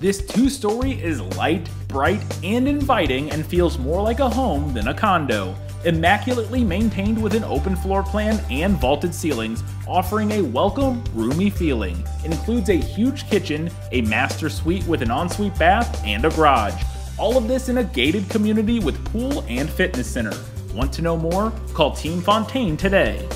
This two story is light, bright, and inviting and feels more like a home than a condo. Immaculately maintained with an open floor plan and vaulted ceilings, offering a welcome, roomy feeling. Includes a huge kitchen, a master suite with an ensuite bath, and a garage. All of this in a gated community with pool and fitness center. Want to know more? Call Team Fontyn today.